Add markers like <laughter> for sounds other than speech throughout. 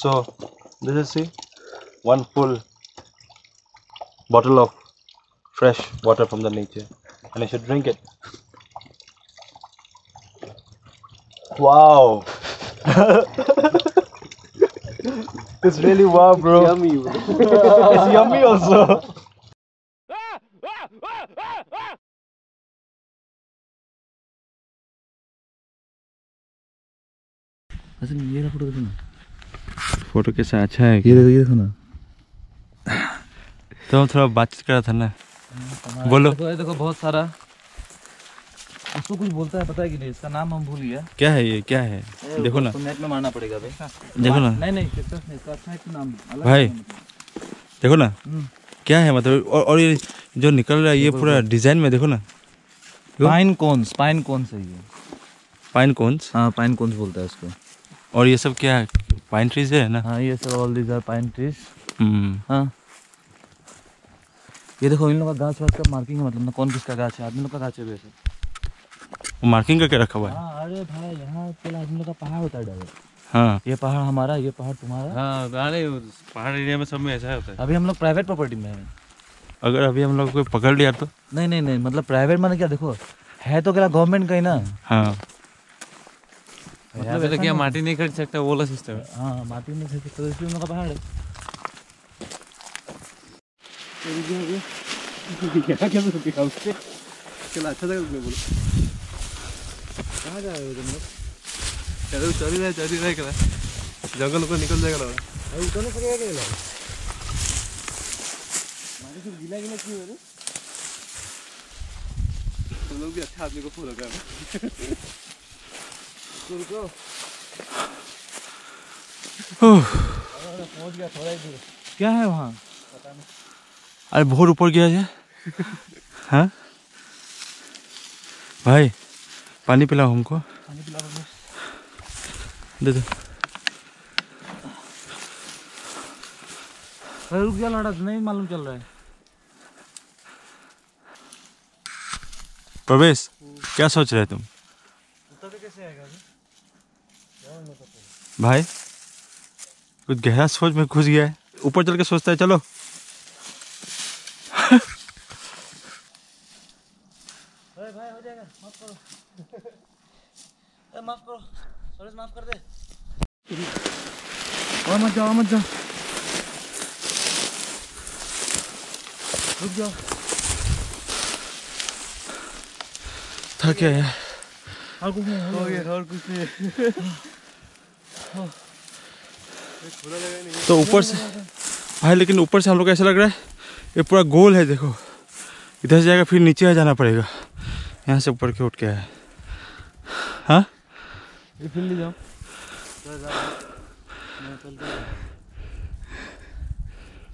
So this is see one full bottle of fresh water from the nature, and I should drink it. Wow. <laughs> it's really wow, bro. Yummy. <laughs> it's yummy also. अच्छा ये photo देखो ना photo कैसा अच्छा है ये देखो ये देखो ना। तो हम थोड़ा बातचीत कर रहा था ना। बोलो। देखो ये देखो बहुत सारा। इसको कुछ बोलता है पता है कि नहीं? इसका नाम हम भूल गया। क्या है ये? क्या है? देखो ना। नेट में मारना पड़ेगा भाई। देखो ना। नहीं नहीं कैक्टस नहीं इसका अच्छा एक नाम अलग भाई। देखो ना। हम्म। क्या है मतलब और, और ये जो निकल रहा है ये पूरा डिज़ाइन में देखो ना। पाइन कोन्स पाइन कोन्स है ये। पाइन कोन्स हाँ पाइन कोन्स बोलता है इसको और ये सब क्या है? पाइन ट्रीज है ना? हाँ ये सब all these are pine trees hmm. हाँ। ये देखो इन लोग का गाछ वाछ का मार्किंग है मतलब ना कौन किसका गाछ है? आदमी लोग का गाछ है वैसे। वो मार्किंग करके रखा हुआ है? हाँ अरे भाई यहाँ केवल आदमी लोग का पहाड़ होता है डायरेक्ट। हाँ। ये पहाड़ हमारा ये पहाड़ तुम्हारा। हाँ अरे पहाड़ एरिया में सब में ऐसा होता है। अभी हम लोग प्राइवेट प्रॉपर्टी में हैं। अगर अभी हम लोग कोई पकड़ लिया तो? नहीं नहीं नहीं मतलब प्राइवेट माने क्या देखो है तो क्या गवर्नमेंट का ही ना? हाँ। मतलब ऐसा क्या माटी नहीं खरीद सकता वो वाला सिस्टम है हाँ माटी में खेती तो इसलिए उन लोग का पहाड़ है क्या क्या दिखा उसके चल अच्छा था बोलो कहाँ जा रहे हो तुम लोग चल चल रहा चल रहा करा जंगल को निकल जाएगा अरे उतर नहीं सकेगा क्या माटी से गीला गीला क्यों है तुम लोग भी अच्छा आदमी को फॉलो कर रुको पहुँच गया थोड़ा ही दूर क्या है वहाँ? अरे बहुत ऊपर गया है <laughs> हाँ? भाई पानी पिलाओ हमको। पानी पिला दे दो। अरे रुक गया लड़ा नहीं मालूम चल रहा है। प्रवेश क्या सोच रहे तुम? कैसे आएगा? भाई कुछ गहरा सोच में घुस गया है। ऊपर चल के सोचता है चलो। अरे भाई हो जाएगा माफ़ करो। माफ़ करो। माफ़ कर। दे और मत जाओ मत जाओ। रुक जाओ। थक गया यार। और कुछ नहीं हो गया और कुछ नहीं। <laughs> तो ऊपर से भाई लेकिन ऊपर से हम लोग ऐसा लग रहा है ये पूरा गोल है देखो। इधर से जाएगा फिर नीचे आ जाना पड़ेगा। यहाँ से ऊपर के उठ के आया हाँ? ये फिर ले जाओ।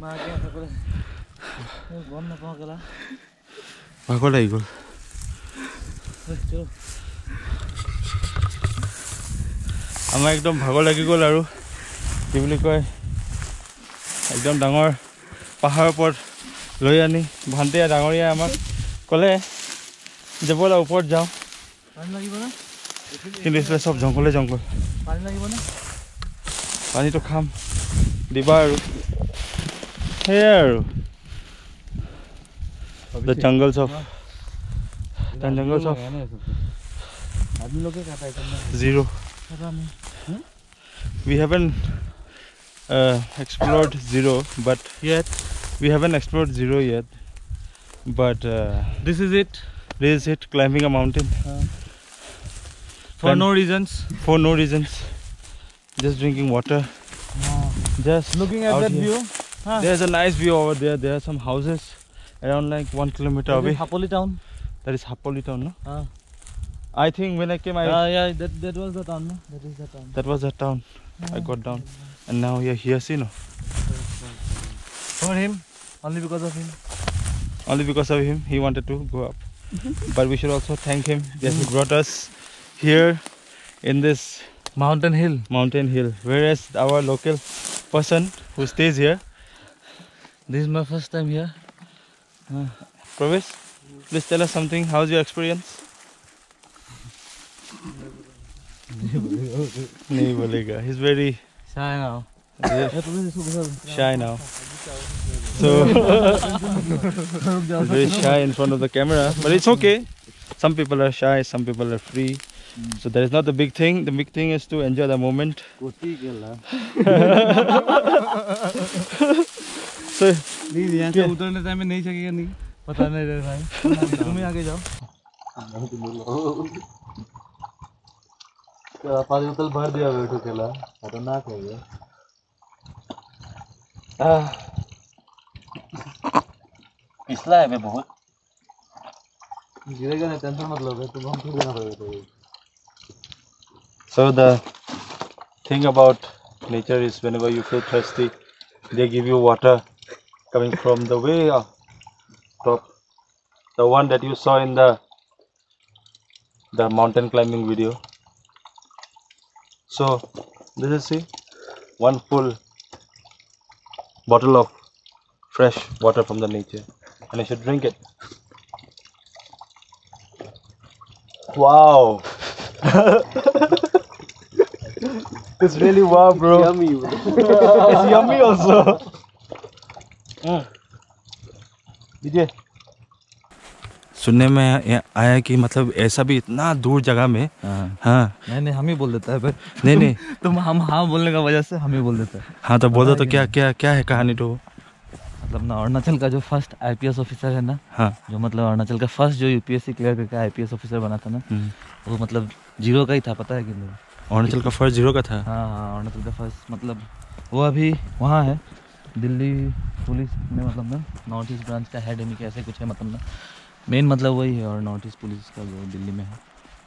मैं आगे ऐसा আমাৰ একদম ভাগৰ লাগি গ'ল আৰু। কি বুলি কয়? একদম ডাঙৰ পাহাৰৰ ওপৰত লৈ আনি ভণ্টিয়া ডাঙৰীয়া আমাক ক'লে যে ব'লা ওপৰত যাওঁ। কিন্তু এইফালে চব জংঘলে জংঘল। পানীটো খাম। দিবা আৰু। সেয়াই আৰু। জংঘল চব জংঘল চব জিৰ' Hmm? We haven't uh, explored zero, but yet we haven't explored zero yet. But uh, this is it. This is it. Climbing a mountain uh, for no reasons. For no reasons. Just drinking water. No. Just looking at that here. view. Huh? There's a nice view over there. There are some houses around like one kilometer that away. Hapoli town. That is Hapoli town, no? Uh. I think when I came I yeah yeah that, that was the town no? that is the town. That was the town. I got down. And now you're here see no? For him? Only because of him? Only because of him. He wanted to go up. But we should also thank him that he brought us here in this mountain hill. mountain hill. Whereas our local person who stays here. This is my first time here. Uh, Pravesh please tell us something. How's your experience नहीं बोलेगा he's very shy now shy now. So very shy in front of the camera, but it's okay. Some people are shy, some people are free. So that is not the big thing. The big thing is to enjoy the moment. So please यहाँ से उतरने time में नहीं सकेगा नहीं पता नहीं रहे भाई तुम ही आगे जाओ पाँच बोतल भर दिया बैठो केला खतरनाक है ये पिछला है मैं बहुत गिरेगा नहीं टेंशन मत लो भाई तुम हम देना पड़ेगा So the thing about nature is whenever you feel thirsty, they give you water coming from the way up top. The one that you saw in the the mountain climbing video. so this is see one full bottle of fresh water from the nature. And I should drink it. Wow. <laughs> It's really wow bro. It's yummy <laughs> it's yummy also. <laughs> Mm. सुनने में आया कि मतलब ऐसा भी इतना दूर जगह में हाँ। नहीं नहीं हम ही बोल देता है भाई नहीं नहीं। तुम हम हाँ बोलने का वजह से हम ही बोल देते हैं। हाँ तो बोलो तो क्या क्या क्या है कहानी तो? मतलब ना अरुणाचल का जो फ़र्स्ट आईपीएस ऑफिसर है ना हाँ। जो मतलब अरुणाचल का फ़र्स्ट जो यूपीएससी क्लियर करके आईपीएस ऑफिसर बना था ना हम्म। वो मतलब ज़ीरो का ही था पता है कि अरुणाचल का फ़र्स्ट ज़ीरो का था? हाँ हाँ अरुणाचल का फ़र्स्ट मतलब वो अभी वहाँ है दिल्ली पुलिस में मतलब ना नॉर्थ ईस्ट ब्रांच का हेड है ऐसे कुछ है मतलब ना। मेन मतलब वही है और नॉर्थ ईस्ट पुलिस का जो दिल्ली में है।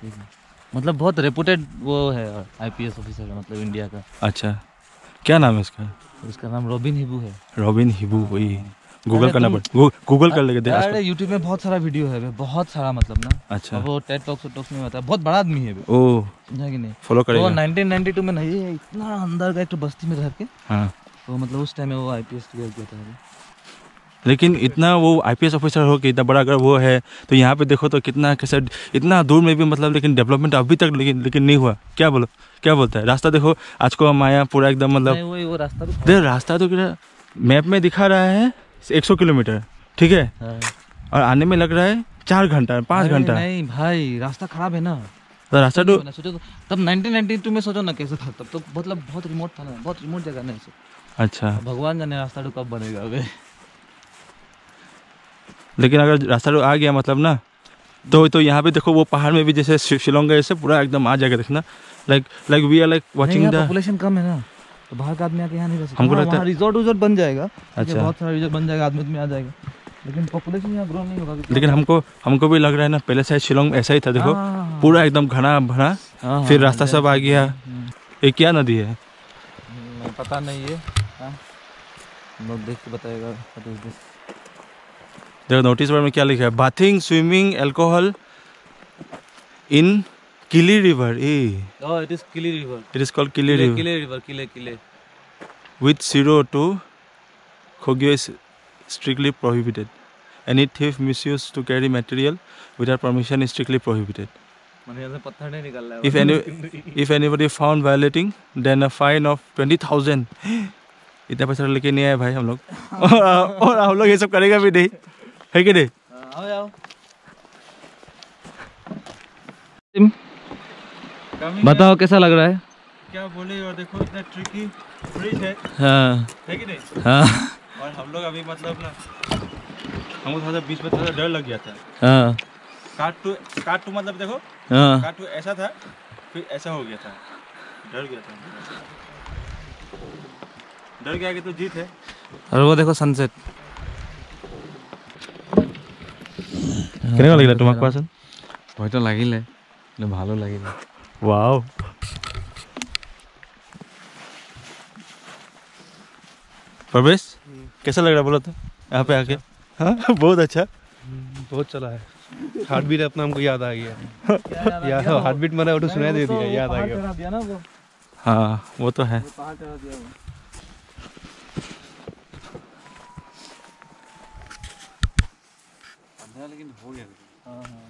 ठीक है। मतलब बहुत रेपुटेड वो है आईपीएस ऑफिसर है मतलब इंडिया का। अच्छा। क्या नाम है इसका उसका नाम रॉबिन हिबू है। रॉबिन हिबू वही। गूगल करना पड़ गूगल कर आज अरे यूट्यूब में बहुत सारा वीडियो है बहुत सारा मतलब ना। अच्छा। वो टेड टॉक्स टॉक्स में है बहुत बड़ा आदमी है ओ। कि नहीं? फॉलो वो 1992 में नहीं है इतना अंदर का एक तो बस्ती में रह के हाँ। तो मतलब उस टाइम में वो आईपीएस क्लियर किया था। लेकिन इतना वो आईपीएस ऑफिसर हो कि इतना बड़ा अगर वो है तो यहाँ पे देखो तो कितना कैसे इतना दूर में भी मतलब लेकिन डेवलपमेंट अभी तक लेकिन लेकिन नहीं हुआ। क्या बोलो क्या बोलता है? रास्ता देखो आज को हम आया पूरा एकदम मतलब वही वो रास्ता भी रास्ता तो क्या मैप में दिखा रहा है 100 किलोमीटर ठीक है? हाँ। और आने में लग रहा है चार घंटा पाँच घंटा। नहीं भाई रास्ता खराब है ना। तो रास्ता तो सोचो तो तब 1992 में सोचो ना कैसे था तब तो मतलब बहुत रिमोट था ना बहुत रिमोट जगह नहीं से अच्छा। भगवान जाने रास्ता तो कब बनेगा अबे लेकिन अगर रास्ता आ गया मतलब ना तो तो यहाँ पे देखो वो पहाड़ में भी जैसे शिलोंग का जैसे पूरा एकदम आ जाएगा देखना। Like like we are like watching the population कम है ना। तो बाहर का आदमी आके यहाँ नहीं रह सकता। हमको हाँ, लगता है- रिजॉर्ट विजॉर्ट बन जाएगा। अच्छा। बहुत सारा रिजॉर्ट बन जाएगा आदमी आ जाएगा। लेकिन पॉपुलेशन यहाँ ग्रो नहीं होगा लेकिन हमको हमको भी लग रहा है ना पहले शायद शिलोंग ऐसा ही था देखो। हाँ, पूरा एकदम घना भरा हाँ, हाँ, फिर हाँ, रास्ता हाँ, सब आ गया। ये क्या नदी है? हम्म, पता नहीं है। हाँ लोग देख के बताएगा? देखो नोटिस बोर्ड में क्या लिखा है? Bathing swimming alcohol in Kili river A. It is Kili river it is called Kili river Kili river Kili Kili with zero to खोगियो is strictly prohibited any thief miss to carry material without permission is strictly prohibited then uh इतना पैसा लेके नहीं आए भाई हम लोग। <laughs> और हम लोग ये सब करेगा भी नहीं। कि नहीं आओ आओ बताओ कैसा लग रहा है क्या बोले और देखो इतना ट्रिकी ब्रिज है हाँ है कि नहीं हाँ और हम लोग अभी मतलब ना हमको थोड़ा सा बीच में थोड़ा सा डर लग गया था हाँ काट टू काट टू मतलब देखो हाँ काट टू ऐसा था फिर ऐसा हो गया था डर गया था डर गया कि तो जीत है और वो देखो सनसेट কেনেকুৱা লাগিলে তোমাক কোৱাচোন ভয়তো লাগিলে কিন্তু ভালো লাগিলে वाओ परवेश कैसा लग रहा है बोलो तो यहाँ पे आके हाँ बहुत अच्छा बहुत चला है हार्ट बीट अपना हमको याद आ गया याद हार्ट बीट मैंने ऑटो सुनाई दे दिया याद आ गया दिया ना वो हाँ वो तो है लेकिन हो गया हाँ हाँ हो गया रे हो